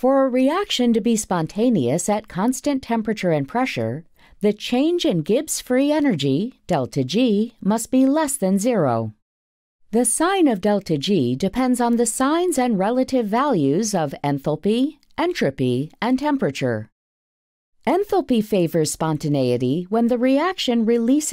For a reaction to be spontaneous at constant temperature and pressure, the change in Gibbs free energy, delta G, must be less than zero. The sign of delta G depends on the signs and relative values of enthalpy, entropy, and temperature. Enthalpy favors spontaneity when the reaction releases